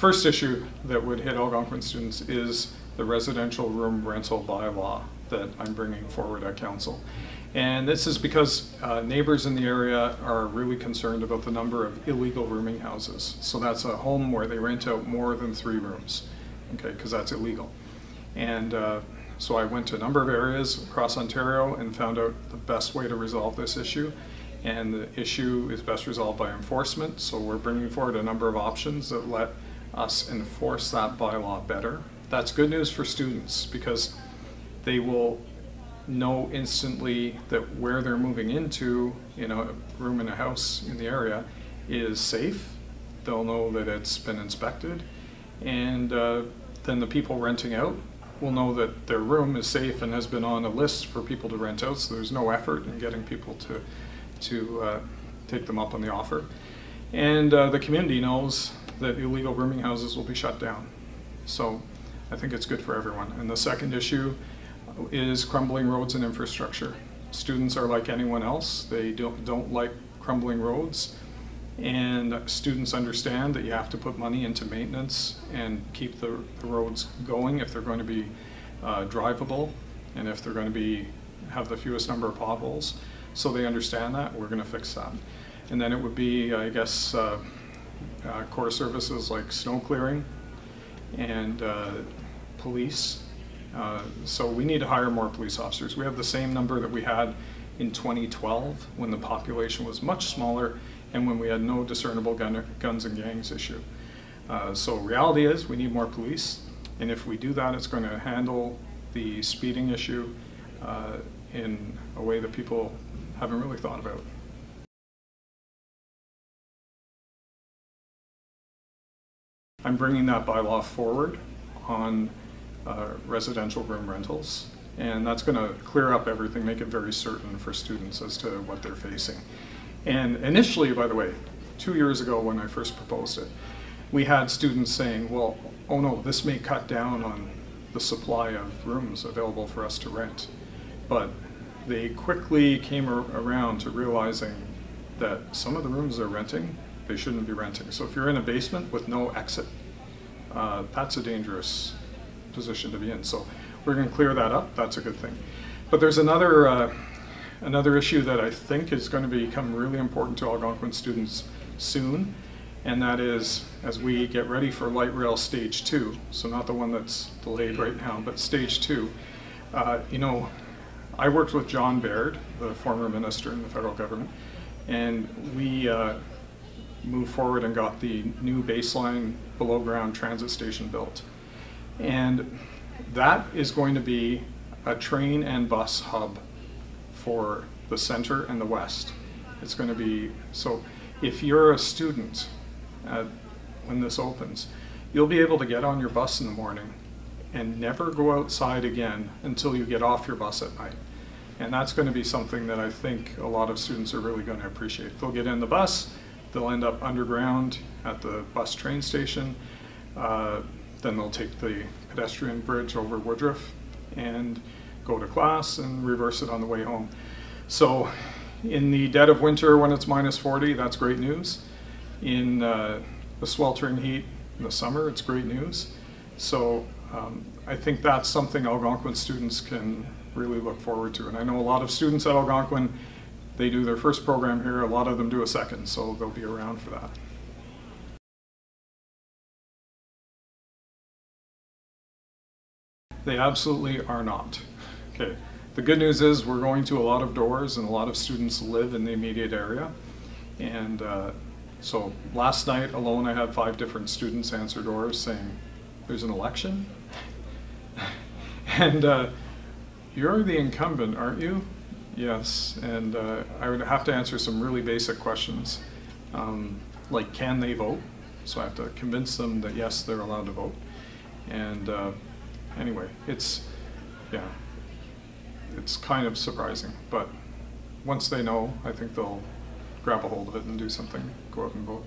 first issue that would hit Algonquin students is the residential room rental bylaw that I'm bringing forward at council. And this is because uh, neighbors in the area are really concerned about the number of illegal rooming houses. So that's a home where they rent out more than three rooms, okay, because that's illegal. And uh, so I went to a number of areas across Ontario and found out the best way to resolve this issue. And the issue is best resolved by enforcement. So we're bringing forward a number of options that let us enforce that bylaw better. That's good news for students because they will know instantly that where they're moving into, you know, a room in a house in the area is safe. They'll know that it's been inspected. And uh, then the people renting out will know that their room is safe and has been on a list for people to rent out, so there's no effort in getting people to, to uh, take them up on the offer. And uh, the community knows that illegal rooming houses will be shut down. So I think it's good for everyone. And the second issue is crumbling roads and infrastructure. Students are like anyone else. They don't, don't like crumbling roads. And students understand that you have to put money into maintenance and keep the, the roads going if they're going to be uh, drivable and if they're going to be have the fewest number of potholes. So they understand that. We're going to fix that. And then it would be, I guess, uh, uh, core services like snow clearing and uh, police uh, so we need to hire more police officers. We have the same number that we had in 2012 when the population was much smaller and when we had no discernible gun, guns and gangs issue. Uh, so reality is we need more police and if we do that it's going to handle the speeding issue uh, in a way that people haven't really thought about. I'm bringing that bylaw forward on uh, residential room rentals. And that's going to clear up everything, make it very certain for students as to what they're facing. And initially, by the way, two years ago when I first proposed it, we had students saying, well, oh no, this may cut down on the supply of rooms available for us to rent. But they quickly came around to realizing that some of the rooms they're renting, they shouldn't be renting. So if you're in a basement with no exit, uh, that's a dangerous position to be in. So we're going to clear that up. That's a good thing. But there's another uh, another issue that I think is going to become really important to Algonquin students soon, and that is as we get ready for light rail stage two. So not the one that's delayed right now, but stage two. Uh, you know, I worked with John Baird, the former minister in the federal government, and we uh, moved forward and got the new baseline below ground transit station built. And that is going to be a train and bus hub for the center and the west. It's going to be, so if you're a student at, when this opens, you'll be able to get on your bus in the morning and never go outside again until you get off your bus at night. And that's going to be something that I think a lot of students are really going to appreciate. They'll get in the bus, they'll end up underground at the bus train station, uh, then they'll take the pedestrian bridge over Woodroffe and go to class and reverse it on the way home. So in the dead of winter when it's minus 40, that's great news. In uh, the sweltering heat in the summer, it's great news. So um, I think that's something Algonquin students can really look forward to. And I know a lot of students at Algonquin, they do their first program here, a lot of them do a second, so they'll be around for that. They absolutely are not. Okay. The good news is we're going to a lot of doors and a lot of students live in the immediate area. And uh, so last night alone I had five different students answer doors saying, there's an election? and uh, you're the incumbent, aren't you? Yes, and uh, I would have to answer some really basic questions, um, like can they vote? So I have to convince them that yes, they're allowed to vote. And uh, anyway, it's, yeah, it's kind of surprising, but once they know, I think they'll grab a hold of it and do something, go out and vote.